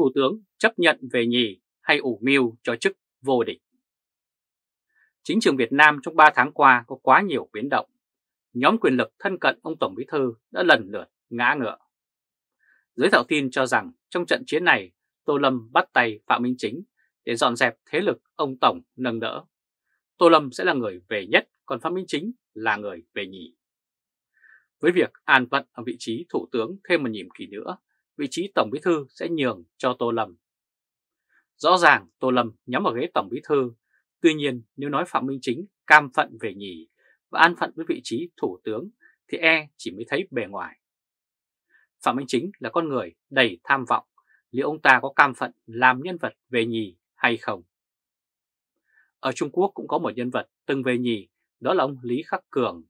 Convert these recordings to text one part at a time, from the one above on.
Thủ tướng chấp nhận về nhì hay ủ mưu cho chức vô địch. Chính trường Việt Nam trong 3 tháng qua có quá nhiều biến động. Nhóm quyền lực thân cận ông Tổng Bí Thư đã lần lượt ngã ngựa. Giới thảo tin cho rằng trong trận chiến này, Tô Lâm bắt tay Phạm Minh Chính để dọn dẹp thế lực ông Tổng nâng đỡ. Tô Lâm sẽ là người về nhất, còn Phạm Minh Chính là người về nhì. Với việc an phận ở vị trí thủ tướng thêm một nhiệm kỳ nữa, vị trí Tổng Bí Thư sẽ nhường cho Tô Lâm. Rõ ràng Tô Lâm nhắm vào ghế Tổng Bí Thư, tuy nhiên nếu nói Phạm Minh Chính cam phận về nhì và an phận với vị trí Thủ tướng thì e chỉ mới thấy bề ngoài. Phạm Minh Chính là con người đầy tham vọng, liệu ông ta có cam phận làm nhân vật về nhì hay không? Ở Trung Quốc cũng có một nhân vật từng về nhì, đó là ông Lý Khắc Cường,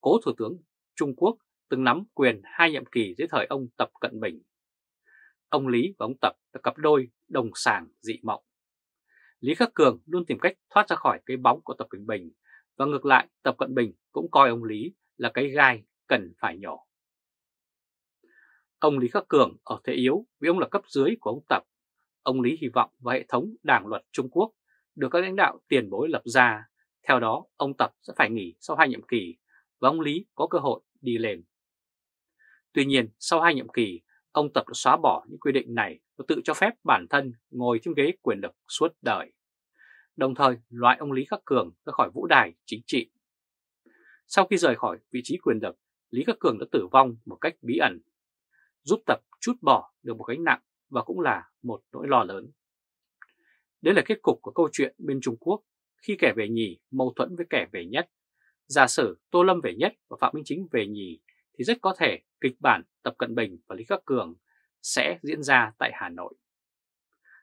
cố Thủ tướng Trung Quốc từng nắm quyền hai nhiệm kỳ dưới thời ông Tập Cận Bình. Ông Lý và ông Tập là cặp đôi đồng sàng dị mộng. Lý Khắc Cường luôn tìm cách thoát ra khỏi cái bóng của Tập Cận Bình và ngược lại Tập Cận Bình cũng coi ông Lý là cái gai cần phải nhỏ. Ông Lý Khắc Cường ở thế yếu vì ông là cấp dưới của ông Tập. Ông Lý hy vọng vào hệ thống đảng luật Trung Quốc được các lãnh đạo tiền bối lập ra. Theo đó, ông Tập sẽ phải nghỉ sau hai nhiệm kỳ và ông Lý có cơ hội đi lên. Tuy nhiên, sau hai nhiệm kỳ, ông Tập đã xóa bỏ những quy định này và tự cho phép bản thân ngồi trên ghế quyền lực suốt đời. Đồng thời loại ông Lý Khắc Cường ra khỏi vũ đài chính trị. Sau khi rời khỏi vị trí quyền lực, Lý Khắc Cường đã tử vong một cách bí ẩn, giúp Tập chút bỏ được một gánh nặng và cũng là một nỗi lo lớn. Đây là kết cục của câu chuyện bên Trung Quốc khi kẻ về nhì mâu thuẫn với kẻ về nhất. Giả sử Tô Lâm về nhất và Phạm Minh Chính về nhì thì rất có thể kịch bản Tập Cận Bình và Lý Khắc Cường sẽ diễn ra tại Hà Nội.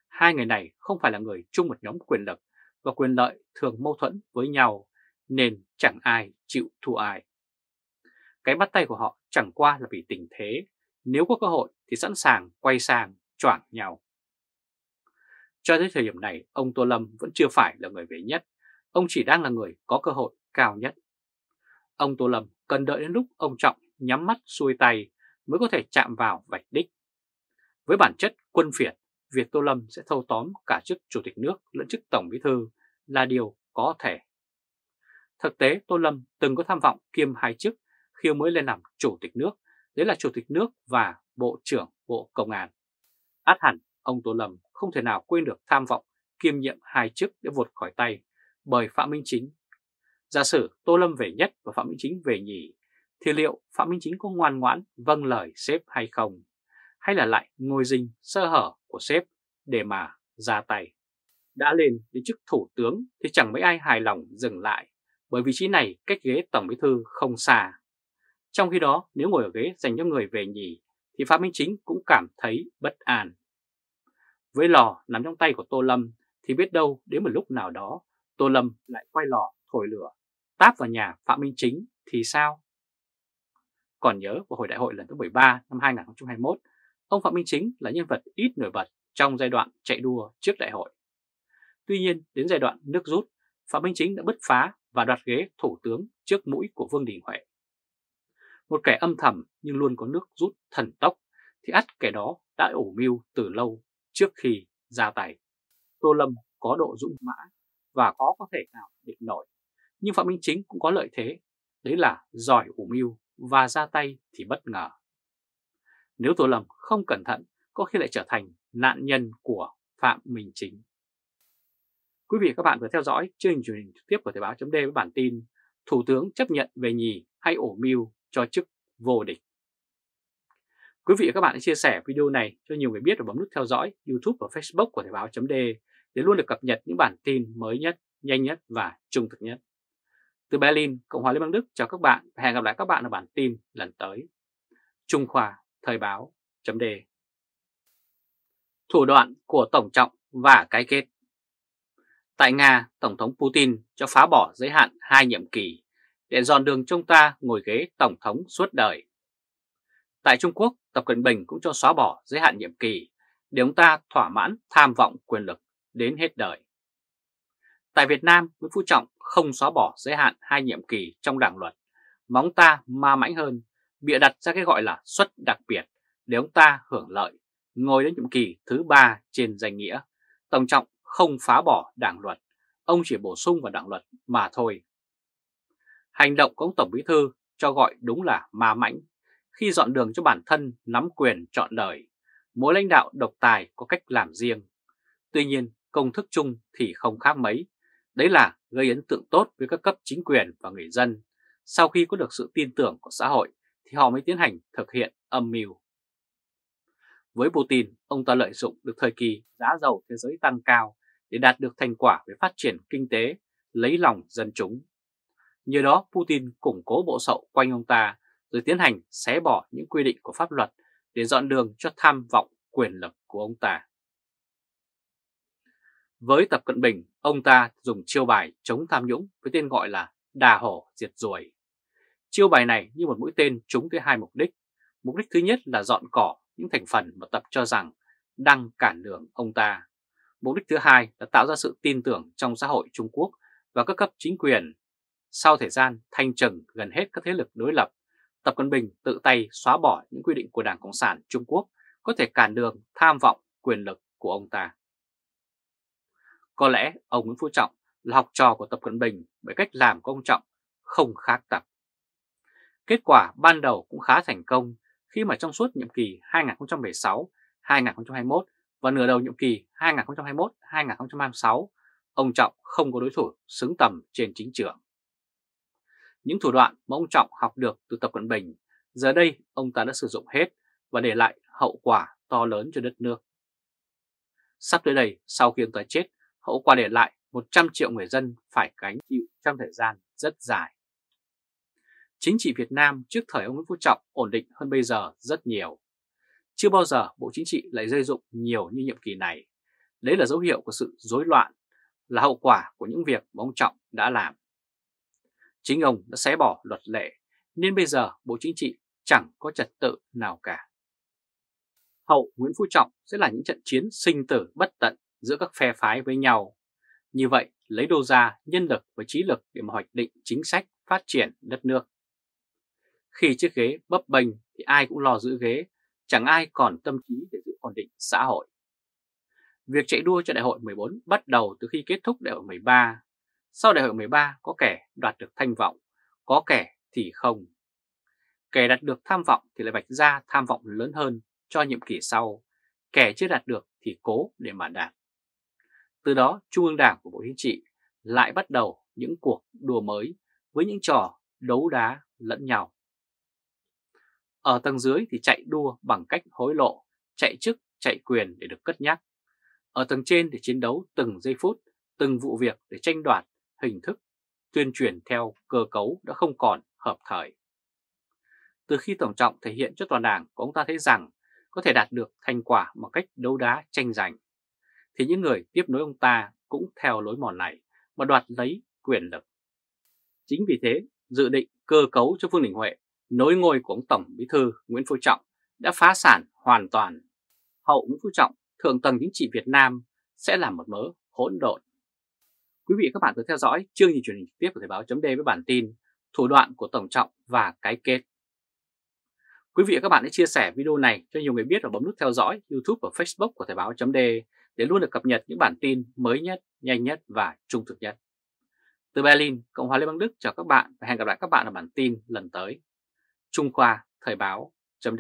Hai người này không phải là người chung một nhóm quyền lực và quyền lợi thường mâu thuẫn với nhau nên chẳng ai chịu thua ai. Cái bắt tay của họ chẳng qua là vì tình thế, nếu có cơ hội thì sẵn sàng quay sang choảng nhau. Cho tới thời điểm này, ông Tô Lâm vẫn chưa phải là người về nhất, ông chỉ đang là người có cơ hội cao nhất. Ông Tô Lâm cần đợi đến lúc ông Trọng nhắm mắt xuôi tay mới có thể chạm vào vạch đích. Với bản chất quân phiệt, việc Tô Lâm sẽ thâu tóm cả chức Chủ tịch nước lẫn chức Tổng Bí Thư là điều có thể. Thực tế Tô Lâm từng có tham vọng kiêm hai chức khi mới lên làm Chủ tịch nước, đấy là Chủ tịch nước và Bộ trưởng Bộ Công an. Át hẳn, ông Tô Lâm không thể nào quên được tham vọng kiêm nhiệm hai chức để vụt khỏi tay bởi Phạm Minh Chính. Giả sử Tô Lâm về nhất và Phạm Minh Chính về nhì, thì liệu Phạm Minh Chính có ngoan ngoãn vâng lời sếp hay không? Hay là lại ngồi dinh sơ hở của sếp để mà ra tay? Đã lên đến chức thủ tướng thì chẳng mấy ai hài lòng dừng lại bởi vị trí này cách ghế Tổng Bí Thư không xa. Trong khi đó nếu ngồi ở ghế dành cho người về nhì thì Phạm Minh Chính cũng cảm thấy bất an. Với lò nằm trong tay của Tô Lâm thì biết đâu đến một lúc nào đó Tô Lâm lại quay lò thổi lửa, táp vào nhà Phạm Minh Chính thì sao? Còn nhớ vào hồi đại hội lần thứ 13 năm 2021, ông Phạm Minh Chính là nhân vật ít nổi bật trong giai đoạn chạy đua trước đại hội. Tuy nhiên, đến giai đoạn nước rút, Phạm Minh Chính đã bứt phá và đoạt ghế thủ tướng trước mũi của Vương Đình Huệ. Một kẻ âm thầm nhưng luôn có nước rút thần tốc thì ắt kẻ đó đã ủ mưu từ lâu trước khi ra tay. Tô Lâm có độ dũng mã và có có thể nào địch nổi. Nhưng Phạm Minh Chính cũng có lợi thế, đấy là giỏi ủ mưu và ra tay thì bất ngờ. Nếu Tô Lâm không cẩn thận, có khi lại trở thành nạn nhân của Phạm Minh Chính. Quý vị và các bạn vừa theo dõi chương trình truyền hình trực tiếp của Thời báo chấm với bản tin Thủ tướng chấp nhận về nhì hay ổ mưu cho chức vô địch. Quý vị và các bạn hãy chia sẻ video này cho nhiều người biết và bấm nút theo dõi YouTube và Facebook của Thời báo chấm để luôn được cập nhật những bản tin mới nhất, nhanh nhất và trung thực nhất. Từ Berlin, Cộng hòa Liên bang Đức chào các bạn và hẹn gặp lại các bạn ở bản tin lần tới. Trung Khoa Thời báo chấm đề Thủ đoạn của Tổng trọng và cái kết Tại Nga, Tổng thống Putin cho phá bỏ giới hạn hai nhiệm kỳ để dọn đường chúng ta ngồi ghế Tổng thống suốt đời. Tại Trung Quốc, Tập Cận Bình cũng cho xóa bỏ giới hạn nhiệm kỳ để ông ta thỏa mãn tham vọng quyền lực đến hết đời. Tại Việt Nam, Nguyễn Phú Trọng không xóa bỏ giới hạn hai nhiệm kỳ trong đảng luật, mà ông ta ma mãnh hơn, bịa đặt ra cái gọi là suất đặc biệt để ông ta hưởng lợi ngồi đến nhiệm kỳ thứ ba trên danh nghĩa. Tổng trọng không phá bỏ đảng luật, ông chỉ bổ sung vào đảng luật mà thôi. Hành động của ông Tổng Bí Thư cho gọi đúng là ma mãnh khi dọn đường cho bản thân nắm quyền chọn đời. Mỗi lãnh đạo độc tài có cách làm riêng. Tuy nhiên, công thức chung thì không khác mấy. Đấy là gây ấn tượng tốt với các cấp chính quyền và người dân. Sau khi có được sự tin tưởng của xã hội thì họ mới tiến hành thực hiện âm mưu. Với Putin, ông ta lợi dụng được thời kỳ giá dầu thế giới tăng cao để đạt được thành quả về phát triển kinh tế, lấy lòng dân chúng. Nhờ đó Putin củng cố bộ sậu quanh ông ta rồi tiến hành xé bỏ những quy định của pháp luật để dọn đường cho tham vọng quyền lực của ông ta. Với Tập Cận Bình, ông ta dùng chiêu bài chống tham nhũng với tên gọi là đà hổ diệt ruồi. Chiêu bài này như một mũi tên trúng tới hai mục đích. Mục đích thứ nhất là dọn cỏ những thành phần mà Tập cho rằng đang cản đường ông ta. Mục đích thứ hai là tạo ra sự tin tưởng trong xã hội Trung Quốc và các cấp chính quyền. Sau thời gian thanh trừng gần hết các thế lực đối lập, Tập Cận Bình tự tay xóa bỏ những quy định của Đảng Cộng sản Trung Quốc có thể cản đường tham vọng quyền lực của ông ta. Có lẽ ông Nguyễn Phú Trọng là học trò của Tập Cận Bình bởi cách làm của ông Trọng không khác Tập. Kết quả ban đầu cũng khá thành công khi mà trong suốt nhiệm kỳ 2016-2021 và nửa đầu nhiệm kỳ 2021-2026, ông Trọng không có đối thủ xứng tầm trên chính trường. Những thủ đoạn mà ông Trọng học được từ Tập Cận Bình, giờ đây ông ta đã sử dụng hết và để lại hậu quả to lớn cho đất nước. Sắp tới đây, sau khi ông ta chết, hậu quả để lại 100 triệu người dân phải gánh chịu trong thời gian rất dài. Chính trị Việt Nam trước thời ông Nguyễn Phú Trọng ổn định hơn bây giờ rất nhiều. Chưa bao giờ Bộ Chính trị lại dây dụng nhiều như nhiệm kỳ này. Đấy là dấu hiệu của sự rối loạn, là hậu quả của những việc mà ông Trọng đã làm. Chính ông đã xé bỏ luật lệ, nên bây giờ Bộ Chính trị chẳng có trật tự nào cả. Hậu Nguyễn Phú Trọng sẽ là những trận chiến sinh tử bất tận giữa các phe phái với nhau. Như vậy, lấy đâu ra nhân lực và trí lực để mà hoạch định chính sách phát triển đất nước. Khi chiếc ghế bấp bênh thì ai cũng lo giữ ghế, chẳng ai còn tâm trí để giữ ổn định xã hội. Việc chạy đua cho đại hội 14 bắt đầu từ khi kết thúc đại hội 13. Sau đại hội 13 có kẻ đoạt được thanh vọng, có kẻ thì không. Kẻ đạt được tham vọng thì lại vạch ra tham vọng lớn hơn cho nhiệm kỳ sau, kẻ chưa đạt được thì cố để mà đạt. Từ đó Trung ương Đảng của Bộ Chính trị lại bắt đầu những cuộc đùa mới với những trò đấu đá lẫn nhau. Ở tầng dưới thì chạy đua bằng cách hối lộ, chạy chức, chạy quyền để được cất nhắc. Ở tầng trên thì chiến đấu từng giây phút, từng vụ việc để tranh đoạt hình thức, tuyên truyền theo cơ cấu đã không còn hợp thời. Từ khi Tổng trọng thể hiện cho toàn đảng của ông ta thấy rằng có thể đạt được thành quả bằng cách đấu đá tranh giành, thì những người tiếp nối ông ta cũng theo lối mòn này mà đoạt lấy quyền lực. Chính vì thế, dự định cơ cấu cho Vương Đình Huệ nối ngôi của ông Tổng Bí thư Nguyễn Phú Trọng đã phá sản hoàn toàn. Hậu Nguyễn Phú Trọng, thượng tầng chính trị Việt Nam sẽ là một mớ hỗn độn. Quý vị và các bạn vừa theo dõi chương trình truyền hình trực tiếp của Thời báo chấm với bản tin thủ đoạn của Tổng Trọng và cái kết. Quý vị và các bạn hãy chia sẻ video này cho nhiều người biết và bấm nút theo dõi YouTube và Facebook của Thời báo chấm để để luôn được cập nhật những bản tin mới nhất, nhanh nhất và trung thực nhất. Từ Berlin, Cộng hòa Liên bang Đức chào các bạn và hẹn gặp lại các bạn ở bản tin lần tới. Trung Khoa Thời báo chấm